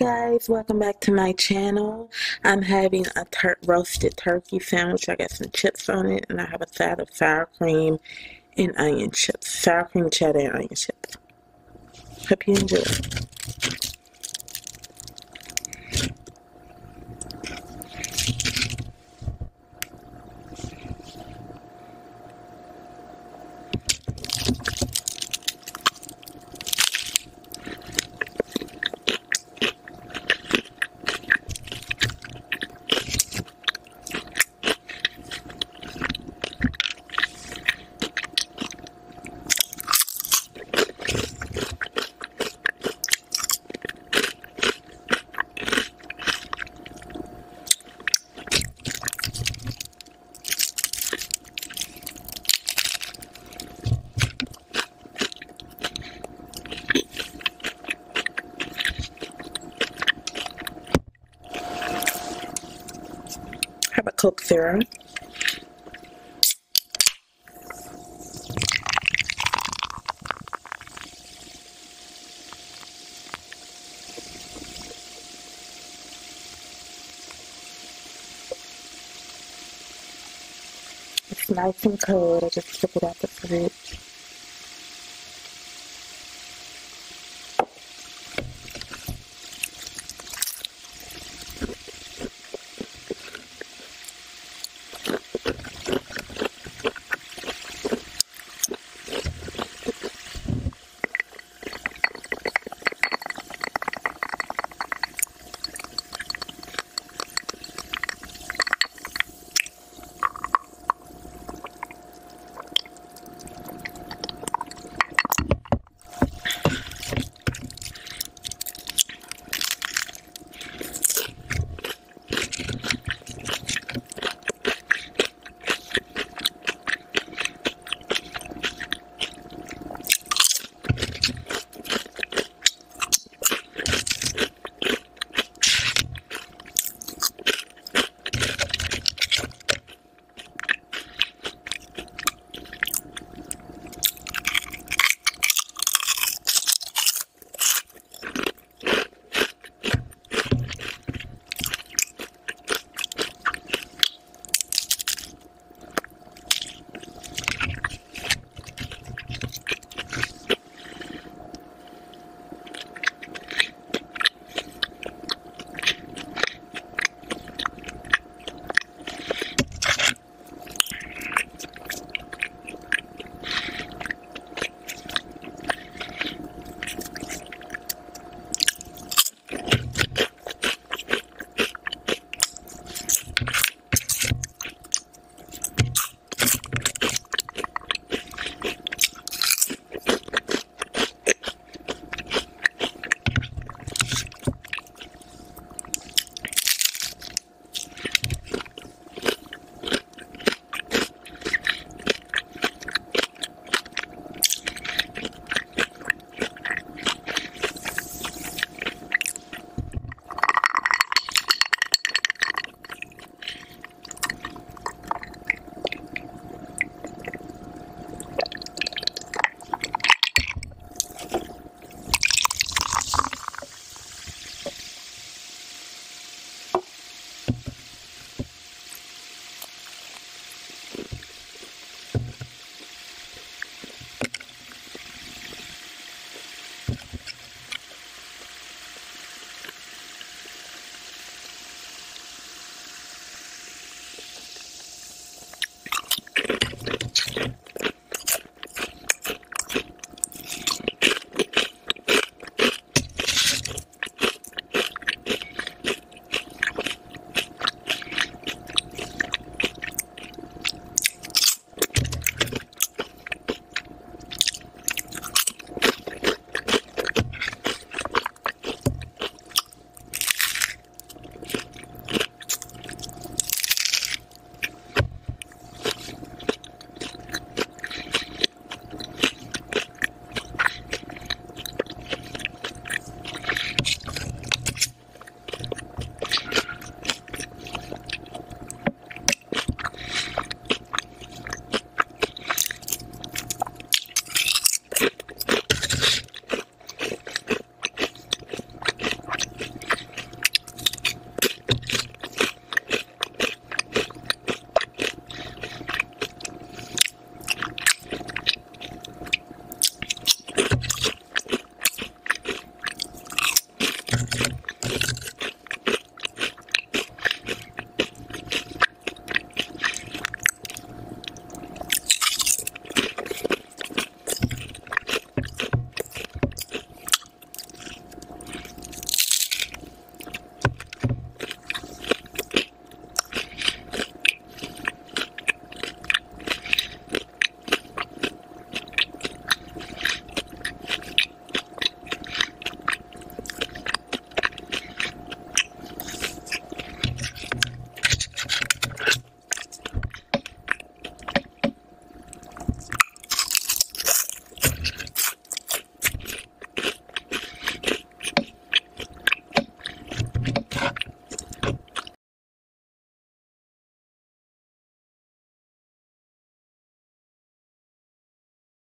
guys, welcome back to my channel. I'm having a tur roasted turkey sandwich. I got some chips on it and I have a side of sour cream and onion chips. Sour cream, cheddar, and onion chips. Hope you enjoy. Have a Coke Zero. It's nice and cold. I just took it out the fridge.